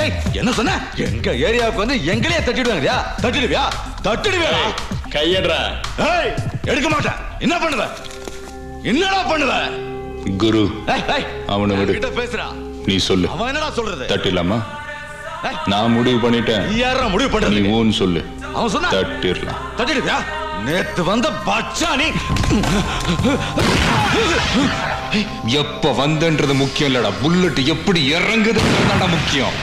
ஏய் என்ன சொன்ன? எங்க ஏரியாவுக்கு வந்து எங்களையே தட்டிடுவாங்கயா தட்டிடுவியா? தட்டிடுவியா கையடுறா. ஏய் எடுக்க மாட்டேன். என்ன பண்ணுவ? என்னடா பண்ணுவ? குரு அவனை விடு. கிட்ட பேசுறா நீ சொல்லு. அவன் என்னடா சொல்றது? தட்டிடலாமா? நான் முடிவு பண்ணிட்டேன். நீ யாரா முடிவு நீ பண்றது ஊன்னு சொல்லு. அவன் சொன்னா தட்டிடலாம். தட்டிடுவியா? நேத்து வந்த பச்சானி எப்ப வந்தன்றது முக்கியம் இல்லடா. புல்லட் எப்படி இறங்குதுன்றதுதான்டா முக்கியம்.